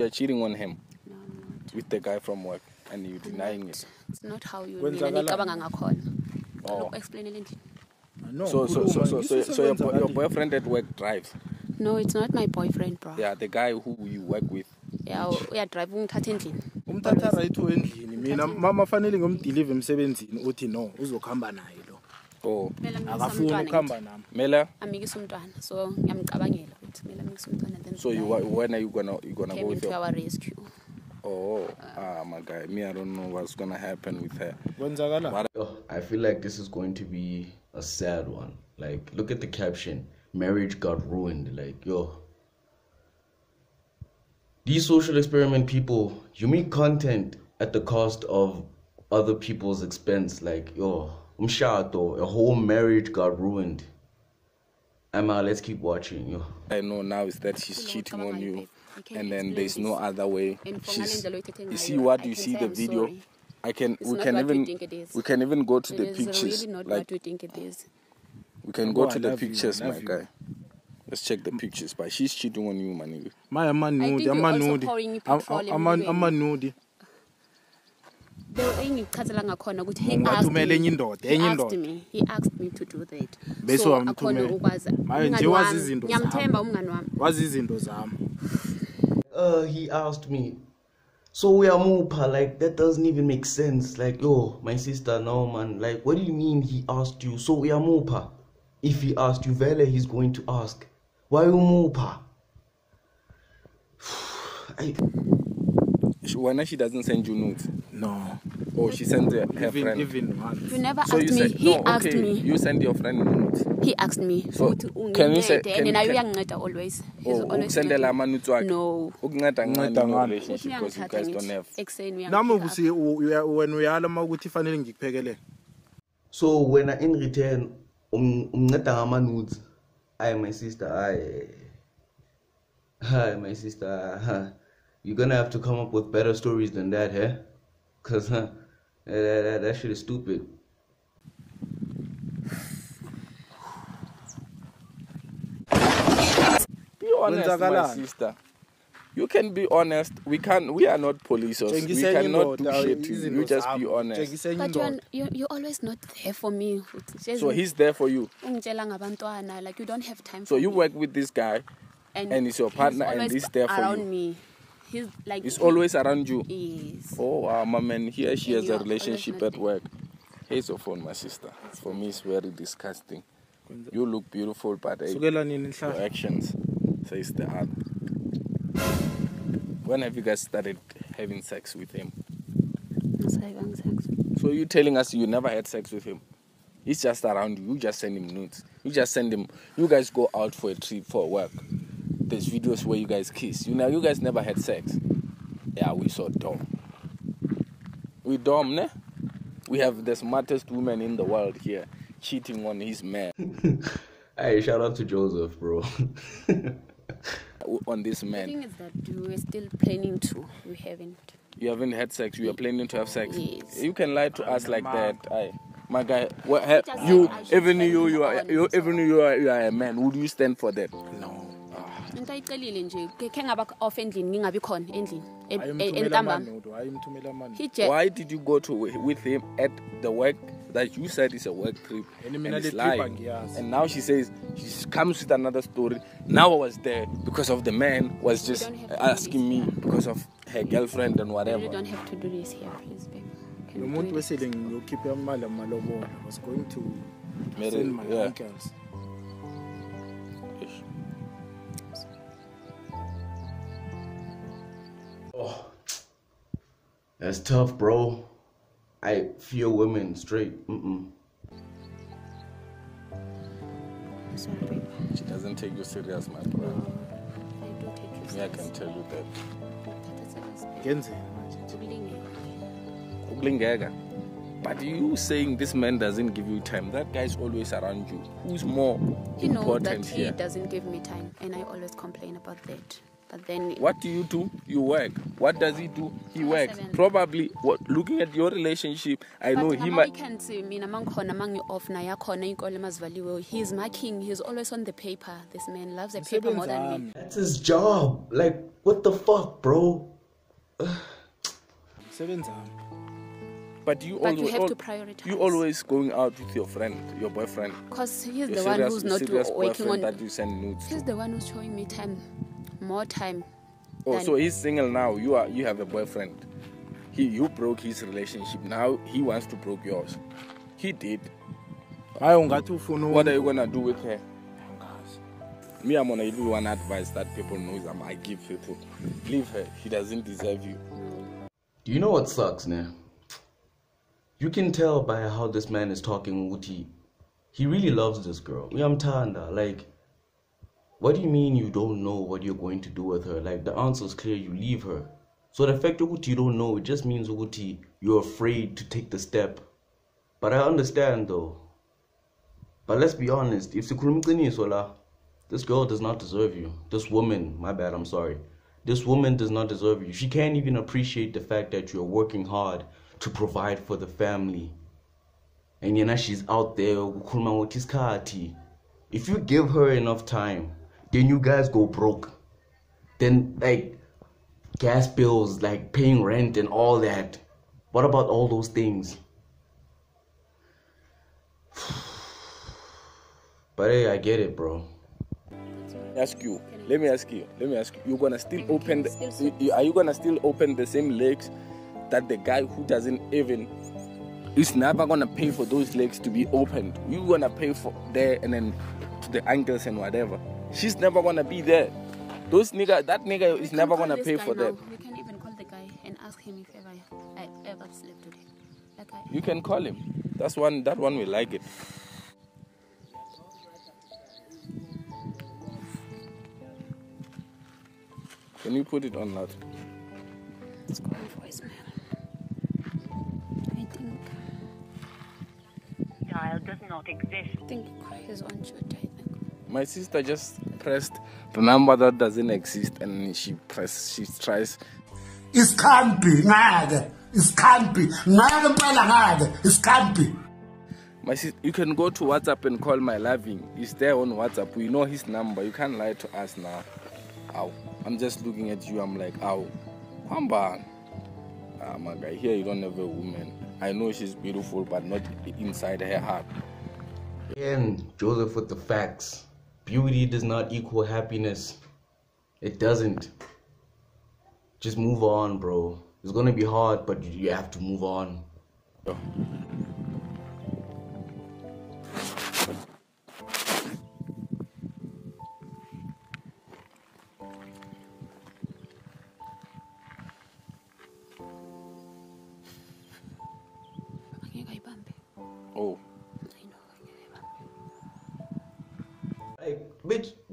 You're cheating on him No, with the guy from work and you're denying it. It's not how you Kwenzakalani? mina ngicabanga ngakhona. Oh. Explainele endlini. No, So, so, so, so, so, so your, your boyfriend at work drives. No, it's not my boyfriend, bro. Yeah, the guy who you work with. Yeah, uya drive ungithatha endlini. umthatha right endlini mina mama fanele ngomdelive emsebenzini uthi no uzokuhamba naye lo Oh, akafuni ukuhamba nami Mela. Amikise umntwana. So ngiyamcabangela ukuthi kumele amikise then So you siyaye. when are you gonna you gonna came go with into your? our rescue. Oh, ah, my guy. Me, I don't know what's gonna happen with her. kwenzakala What- Oh, I feel like this is going to be a sad one. Like, look at the caption. Marriage got ruined. Like, yo. These social experiment people, you make content at the cost of other people's expense. Like, yo, umshato, a whole marriage got ruined. Emma, let's keep watching. Yo. I know now is that she's cheating on you, babe. I can and then there's no other way. She's, ngale ndlela oyithethe you see what you see the video. I can we can even think it is. we can even go to the pictures. like what we think it is. we can Go, go to the love you, I pictures, my guy. Let's check the pictures. But she's cheating on you, man. maya amanudi think you're also amanudi pouring Am- engichazela ngakhona ukuthi he Ungathumela asked me. enye indoda, enye asked indoda. He asked me to do that. Bese so wamthumela. Manje Umngani nje wazi wami, izinto Ngiyamthemba umngani wami. wazi izinto zami Uh, he asked me. So we are Mupa, like that doesn't even make sense. Like, yo, my sister, no man. Like, what do you mean he asked you? So we are Mupa. If he asked you, Vele, he's going to ask, why umupha? I, She, when she doesn't send you notes. no or she sends her, her even friend. even once You never so asked you me. said He no. asked okay, me. you send your friend nudes. He asked me. So, ukuthi can you say- ungincede, can- and naye can- uyanginceda always. He's Oh, always ukusendela doing- ama-nudes wakhe? No. Ukunceda ngani Ukunceda in your ngani? relationship Uthi because you uyangithatha guys don't ngithi have. ekuseni nami uyangipick up. ubusi uya- wena uyala uma ukuthi fanele ngikuphekelele so when I in return, um, umnceda ngama nudes. Hi, my sister. Hi. Hi, my sister. Huh. You're gonna have to come up with better stories than that, huh? Cause huh, that, that, that shit is stupid. Be honest, my sister. You can be honest. We can. We are not police. Officers. We cannot do shit to you. You just be honest. Tshengisa But you're, you're, you're always not there for me. So he's there for you. like you don't have time So you me. work with this guy. and he's your partner and he's there for around you. me. He's like He's always around you. Yes. Oh wow, my man. Here she And has a relationship at work. Here's your phone, my sister. For me, it's very disgusting. You look beautiful, but sukela nini your nhla actions says the other. Ah. When have you guys started having sex with him? Sayibang sex. So you telling us you never had sex with him? He's just around you. You just send him nudes. You just send him. You guys go out for a trip for work. There's videos where you guys kiss. You know, you guys never had sex. Yeah, we so dumb. We dumb, ne? We have the smartest woman in the world here cheating on his man, Hey, shout out to Joseph, bro. on this man. The thing is that we're still planning to. We haven't. You haven't had sex. You are planning to have sex. Yes. You can lie to ah, us like that. Aye. My guy, what, ha, you said I should even you you are you even you are, you are a man. Would you stand for that? no into ayicelile nje khe ngaba off endlini ngingabi khona endlini en- en- ayimthumela entambama amanodo ayimthumela amanodo he je Why did you go to with him at the work that you said is a work trip? And And, it's lying. and now she says she comes with another story. Now I was there because of the man was just don't have to do asking me because of her girlfriend and whatever. you don't have to do this here please babe Can lo you muntu do it? wesele ngiyokhipha imali amalobola was going to Marry- send my yeah. uncles That's tough, bro. I fear women straight. Mm-mm. I'm sorry babe She doesn't take you serious, my no brother. Uh, I do take you Me, I can tell you that. Thatha serious, babe. ngenzeni manje Ukulingeka. Ukulingeka. But you saying this man doesn't give you time, that guy's always around you. Who's more you know that he here? doesn't give me time and I always complain about that But then What do you do? You work. What does he do? He works. seven. Probably. What? Looking at your relationship, I know but he might. ngama-weekends mina mangikhona mangi-off naye akhona iy'nkolo emazivaliwe he's marking he's always on the paper this man loves the paper more than me That's his job. Like, what the fuck, bro? Seven wami But you But you always. have to prioritize. You always going out with your friend, your boyfriend. because he's Your the one who's not serious working boyfriend on that you send nudes. he's to. the one who's showing me time more time Oh, so he's single now. You are. You have a boyfriend. He. You broke his relationship. Now he wants to break yours. He did. hayi ungathi ufuna What are you gonna do with her? Me, I'm gonna give you one advice that people knows. I'm, I give people. Leave her. She doesn't deserve you. Do you know what sucks, now? You can tell by how this man is talking, Uti. He really loves this girl. Uyamtanda. Like, what do you mean you don't know what you're going to do with her? Like, the answer's clear, you leave her. So the fact that you don't know, it just means Uti, you're afraid to take the step. But I understand though. But let's be honest, if the this girl does not deserve you. This woman, my bad, I'm sorry. This woman does not deserve you. She can't even appreciate the fact that you're working hard to provide for the family. And you know she's out there. If you give her enough time, then you guys go broke. Then like gas bills, like paying rent and all that. What about all those things? But hey, I get it, bro. ask you. Let me ask you. Let me ask you. You're gonna still open? The, still you- are you gonna still open the same legs that the guy who doesn't even is never gonna pay for those legs to be opened? You're gonna pay for there and then to the ankles and whatever. She's never gonna be there. Those nigga, that nigga We is never gonna pay for now. that. we can even call the guy and ask him if ever i ever slept with him that guy You can call him. That's one. That one we like it. Can you put it on loud? It's going voicemail. I think dial does not exist. I think he's on duty. I think. My sister just pressed the number that doesn't exist and she press she tries isikhambi ngake isikhambi It can't be. my sis you can go to WhatsApp and call my loving. He's there on WhatsApp. We know his number. You can't lie to us now. Ow. I'm just looking at you, I'm like, ow. Hamba. Ah my guy, here you don't have a woman. I know she's beautiful, but not inside her heart. And Joseph with the facts. Beauty does not equal happiness. It doesn't. Just move on, bro. It's gonna be hard, but you have to move on.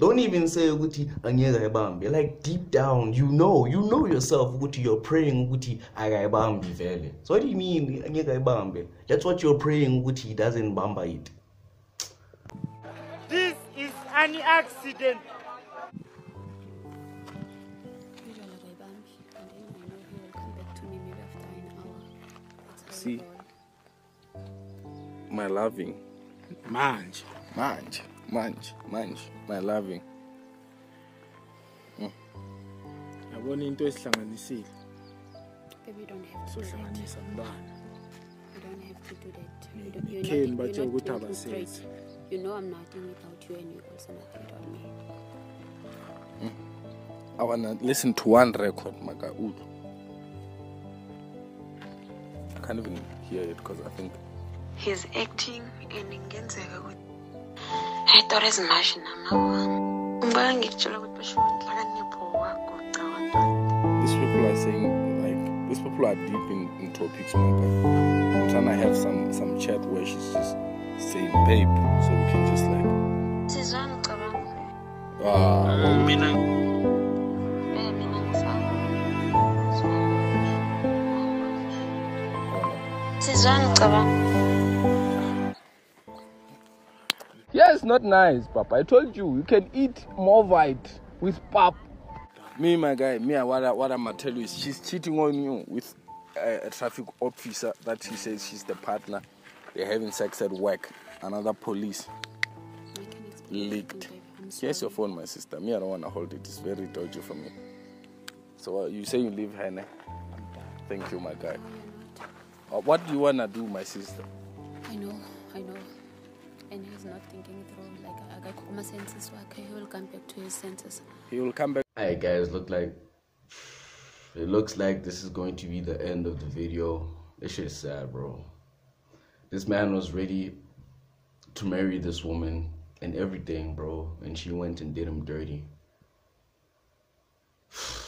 Don't even say Uguti Anyega Ebambi. Like deep down, you know, you know yourself, Uguti, you're praying Uguti Agaibambi vele. So what do you mean Anyega Ebambi? That's what you're praying Uguti doesn't bamba it. This is an accident. Usually akayibambi. And then I know he will come back to me maybe after an hour. That's how See. My loving. manje Manj. Manj. Manj. My loving. Hmm. yabona into esihlanganisile Baby, you don't have to do that. sohlanganisa mntwana You don't have to do that. You don't, you're Ken, not, batshela ukuthi abasenzi. You know I'm nothing without you and you also nothing without me. Hmm. I wanna listen to one record, Maga Ud. I can't even hear it because I think he's acting and ingenzeka ukuthi hayitora ezimashi namawa ngibaka ngikutshela ukuthi basho inhlakanipho wakho cha bantwana these people are saying like these people are deep in, in topics, Maga. I'm trying to have some some chat where she's just saying babe, so we can just like sizwana ucabanga? Ah. Mina. Eh, mina ngisaba. Sizwana ucabanga Yeah, it's not nice, Papa. I told you you can eat more white with pap. Me, my guy, me, I- what, I, what I'm gonna tell you is she's cheating on you with a, a traffic officer that she says she's the partner. They're having sex at work. Another police I can explain leaked. everything, babe. Here's your phone, my sister. Me, I don't wanna hold it. It's very dodgy for me. So uh, you say you leave her, ne? Thank you, my guy. Uh, what do you wanna do, my sister? I know, I know. And he's not thinking through. Like, akakho kuma senses wakhe. He will come back to his senses. He will come back. Alright guys, look like it looks like this is going to be the end of the video. This shit is sad, bro. This man was ready to marry this woman and everything, bro, and she went and did him dirty.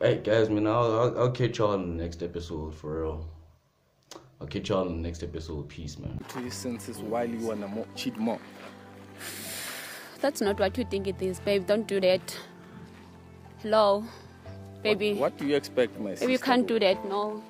Hey guys, man, I'll, I'll I'll catch y'all in the next episode for real. I'll catch y'all in the next episode. Peace, man. to his senses while you wanna mo- cheat more. That's not what you think it is, babe. Don't do that. Hello, baby. What do you expect, my sister? Baby, you can't do that. No.